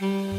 Mm-hmm.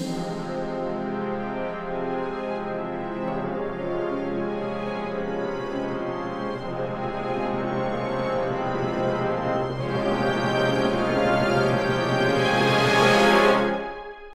Jesus.